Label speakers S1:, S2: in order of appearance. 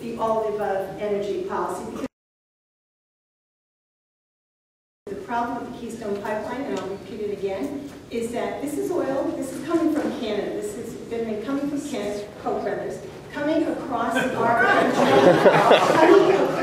S1: the all-of-the-above energy policy. because The problem with the Keystone Pipeline, and I'll repeat it again, is that this is oil, this is coming from Canada, this has been coming from Canada, Koch brothers, coming across our country, coming across